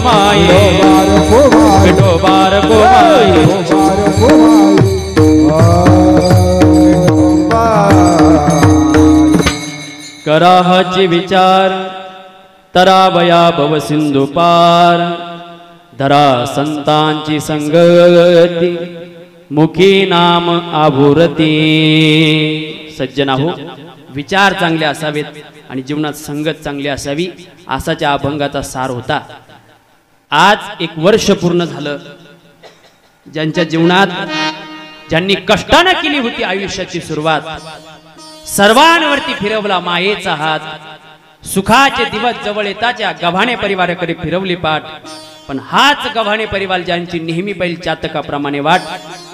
माई विठोबार को को माई विचार तरावया भव सिंधू पार। धरा संतांची संगती मुखी नाम आभुरती। सज्जना हो विचार चांगले असावेत आणि जीवनात संगत चांगली असावी असाच्या अभंगाचा सार होता. आज एक वर्ष पूर्ण झालं. ज्यांच्या जीवनात ज्यांनी कष्टानं केली होती आयुष्याची सुरुवात सर्वांवरती फिरवला मायेचा हात. सुखाचे दिवस जवळ येताच्या गव्हाणे परिवाराकडे फिरवली पाठ. पण हाच गव्हाणे परिवार ज्यांची नेहमी बैल चातकाप्रमाणे वाट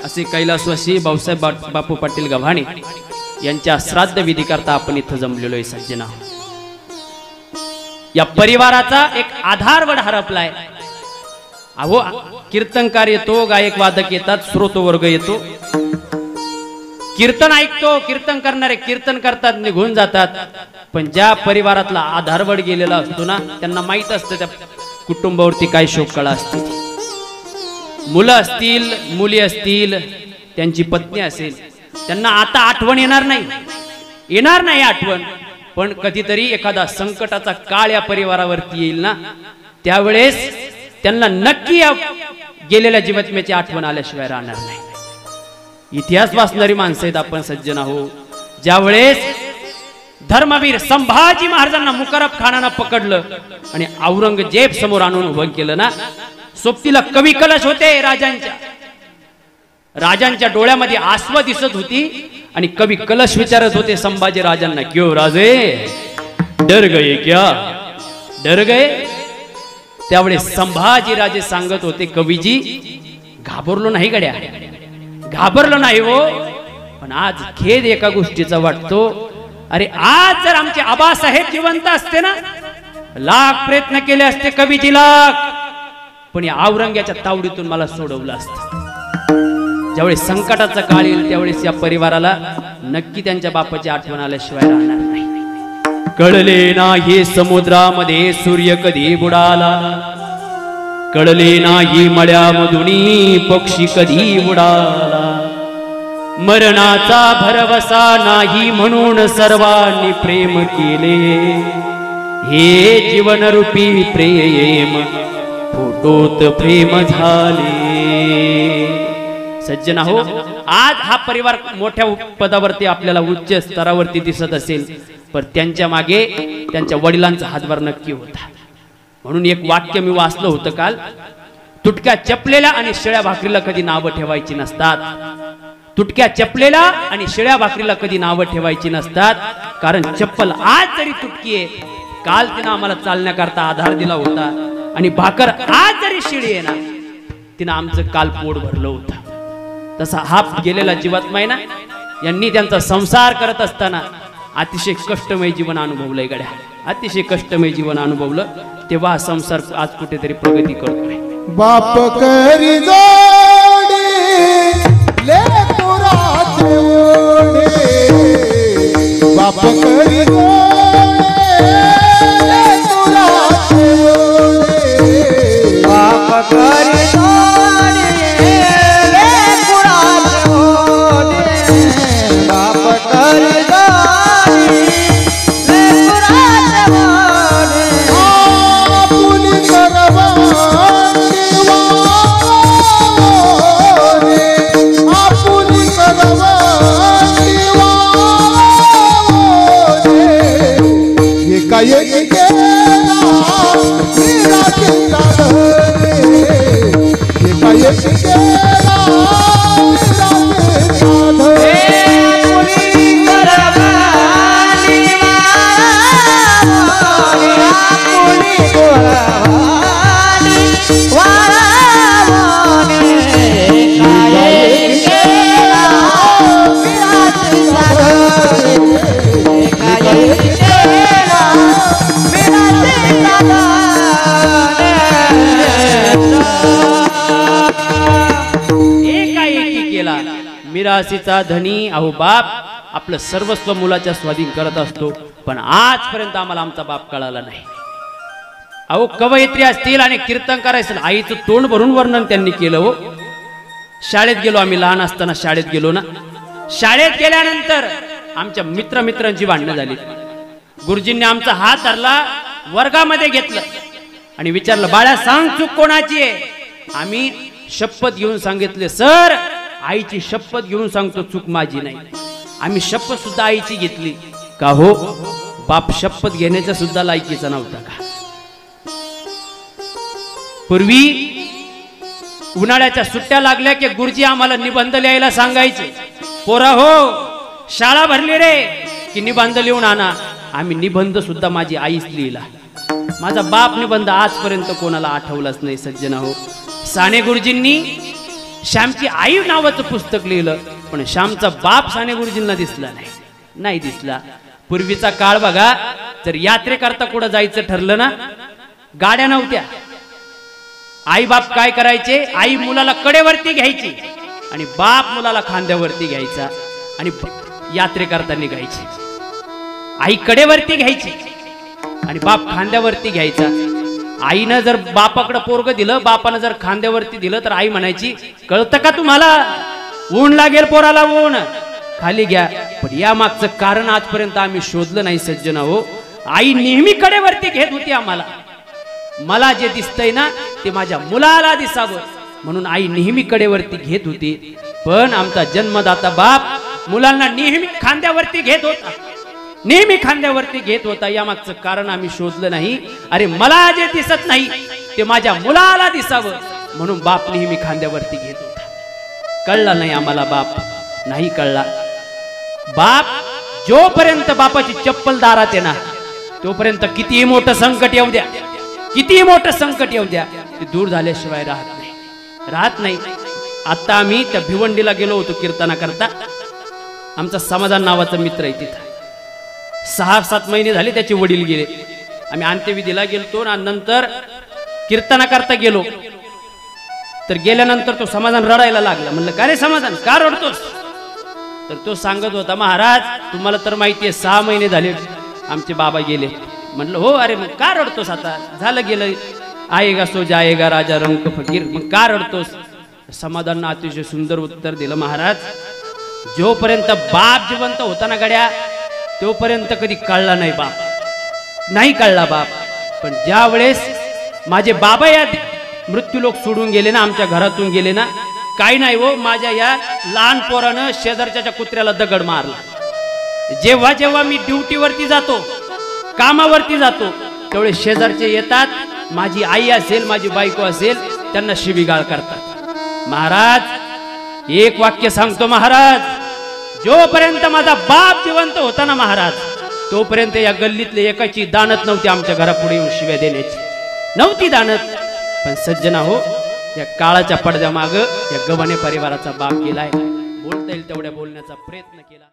असे कैलासवासी भाऊसाहेब बापू पाटील गव्हाणे यांच्या श्राद्ध विधी करता आपण इथं जमलेलो आहे सज्जना या परिवाराचा एक आधारवड हरपलाय. अहो कीर्तनकार येतो गायक वादक येतात श्रोतो वर्ग येतो. कीर्तन ऐकतो कीर्तन करणारे कीर्तन करतात निघून जातात. पण ज्या परिवारातला आधारवड गेलेला असतो ना त्यांना माहीत असतं त्या कुटुंबावरती काय शोककळा असते मुलं असतील मुली असतील त्यांची पत्नी असेल त्यांना आता आठवण येणार नाही. येणार नाही आठवण पण कधीतरी एखादा संकटाचा काळ या परिवारावरती येईल ना. त्यावेळेस त्यांना नक्की या गेलेल्या जीवात्म्याची आठवण आल्याशिवाय राहणार नाही. इतिहास वाचणारी माणसं आहेत आपण सज्जन आहो ज्यावेळेस धर्मवीर संभाजी महाराजांना मुकरब खानानं पकडलं आणि औरंगजेब समोर आणून उभं केलं ना सोबतीला कवी कलश होते राजांच्या. राजांच्या डोळ्यामध्ये आस्व दिसत होती आणि कवी कलश विचारत होते संभाजी राजांना क्यो राजे? डर गये क्या? डर गये त्यावेळेस संभाजी राजे सांगत होते कवीजी घाबरलो नाही गड्या. घाबरलो नाही हो. पण आज खेद एका गोष्टीचा वाटतो. अरे आज जर आमचे आबासाहेब जिवंत असते ना लाख प्रयत्न केले असते कवीजी लाख पण या औरंग्याच्या तावडीतून मला सोडवलं असतं. ज्यावेळेस संकटाचा काळ येईल त्यावेळेस या परिवाराला नक्की त्यांच्या बापाची आठवण आल्याशिवाय राहणार नाही. कळले नाही समुद्रामध्ये सूर्य कधी बुडाला. कळले नाही मळ्यामधुनी पक्षी कधी उडाला मरणाचा भरवसा नाही म्हणून सर्वांनी प्रेम केले. हे जीवनरूपी प्रेम फोटोत प्रेम झाले. सज्जन हो आज हा परिवार मोठ्या पदावरती आपल्याला उच्च स्तरावरती दिसत असेल. पण त्यांच्या मागे त्यांच्या वडिलांचा हातभार नक्की होता. म्हणून एक वाक्य मी वाचलं होतं काल तुटक्या चपलेल्या आणि शिळ्या भाकरीला कधी नावं ठेवायची नसतात. तुटक्या चपलेला आणि शिळ्या भाकरीला कधी नावं ठेवायची नसतात. कारण चप्पल आज जरी तुटकी आहे काल तिनं आम्हाला चालण्याकरता आधार दिला होता. आणि भाकर आज जरी शिळी आहे ना तिनं आमचं काल पोट भरलं होतं. तसा हा गेलेला जीवात्मा आहे ना यांनी त्यांचा संसार करत असताना अतिशय कष्टमय जीवन अनुभवलंय गड्या. अतिशय कष्टमय जीवन अनुभवलं तेव्हा संसार आज कुठेतरी प्रगती करतोय. बाप करी बाप करी Yeah. एकाएकी केला. मिरासीचा धनी अहो बाप आपलं सर्वस्व मुलाच्या स्वाधीन करत असतो पण आजपर्यंत आम्हाला आमचा बाप कळाला नाही. अहो कवयित्री असतील आणि कीर्तनकार करायचं आईचं तोंड भरून वर्णन त्यांनी केलं हो. शाळेत गेलो आम्ही लहान असताना शाळेत गेलो ना. शाळेत गेल्यानंतर आमच्या मित्रमित्रांची भांडणं झाली. गुरुजींनी आमचा हात धरला वर्गामध्ये घेतलं. आणि विचारलं बाळा सांग चूक कोणाची आहे? आम्ही शपथ घेऊन सांगितले सर आईची शपथ घेऊन सांगतो चूक माझी नाही. आम्ही शपथ सुद्धा आईची घेतली. का हो? बाप शपथ घेण्याच्या सुद्धा लायकीचा नव्हता का? पूर्वी उन्हाळ्याच्या सुट्ट्या लागल्या की गुरुजी आम्हाला निबंध लिहायला सांगायचे. पोरा हो शाळा भरली रे की निबंध लिहून आणा. आम्ही निबंध सुद्धा माझी आईच लिहिला. माझा बाप निबंध आजपर्यंत कोणाला आठवलाच नाही सज्जन हो साने गुरुजींनी श्यामची आई नावाचं पुस्तक लिहिलं पण श्यामचा बाप साने गुरुजींना दिसला नाही. नाही दिसला. पूर्वीचा काळ बघा जर यात्रेकरता कुठं जायचं ठरलं ना गाड्या नव्हत्या. आई बाप काय करायचे? आई मुलाला कडेवरती घ्यायची आणि बाप मुलाला खांद्यावरती घ्यायचा आणि यात्रेकरता निघायची. आई कडेवरती घ्यायची आणि बाप खांद्यावरती घ्यायचा. आईनं जर बापाकडं पोरग दिलं बापानं जर खांद्यावरती दिलं तर आई म्हणायची कळतं का तुम्हाला? ऊन लागेल पोराला ऊन. खाली घ्या. पण या मागचं कारण आजपर्यंत आम्ही शोधलं नाही सज्जन हो आई नेहमी कडेवरती घेत होती आम्हाला. मला जे दिसतंय ना ते माझ्या मुलाला दिसावं. म्हणून आई नेहमी कडेवरती घेत होती. पण आमचा जन्मदाता बाप मुलांना नेहमी खांद्यावरती घेत होता. नेहमी खांद्यावरती घेत होता. या मागचं कारण आम्ही शोधलं नाही. अरे मला जे दिसत नाही ते माझ्या मुलाला दिसावं. म्हणून बाप नेहमी खांद्यावरती घेत होता. कळला नाही आम्हाला बाप. नाही कळला. बाप जोपर्यंत बापाची चप्पल दारात येणार ना तोपर्यंत कितीही मोठं संकट येऊ द्या. कितीही मोठं संकट येऊ द्या. ते दूर झाल्याशिवाय राहत नाही. राहत नाही. आता आम्ही त्या भिवंडीला गेलो होतो कीर्तना करता आमचा समाधान नावाचा मित्र आहे तिथं. सहा सात महिने झाले त्याचे वडील गेले. आम्ही अंत्यविधीला गेलतो आणि नंतर कीर्तना करता गेलो. तर गेल्यानंतर तो समाधान रडायला लागला. म्हणलं का रे समाधान? का रडतोस? तर तो सांगत होता महाराज तुम्हाला तर माहिती आहे सहा महिने झाले आमचे बाबा गेले. म्हटलं हो अरे मग का रडतोस आता? झालं गेलं. आएगा सो जाएगा राजा रंक फकीर मग का रडतोस? समाधान अतिशय सुंदर उत्तर दिलं महाराज जोपर्यंत बाप जिवंत होता ना गड्या तोपर्यंत कधी कळला नाही बाप. नाही कळला बाप. पण ज्या वेळेस माझे बाबा या मृत्यूलोक सोडून गेले ना आमच्या घरातून गेले ना काही नाही हो माझ्या या लहान पोरानं शेजारच्या कुत्र्याला दगड मारला. जेव्हा जेव्हा मी ड्युटीवरती जातो कामावरती जातो तेवढे शेजारचे येतात माझी आई असेल माझी बायको असेल त्यांना शिबिगाळ करतात. महाराज एक वाक्य सांगतो महाराज जोपर्यंत माझा बाप जिवंत होता ना महाराज तोपर्यंत या गल्लीतले एकाची दानत नव्हती आमच्या घरापुढे येऊन शिव्या देण्याची. नव्हती दानत पण सज्जना हो या काळाच्या पडद्यामाग या गव्हाणे परिवाराचा बाप गेलाय. बोलता येईल तेवढ्या बोलण्याचा प्रयत्न केला.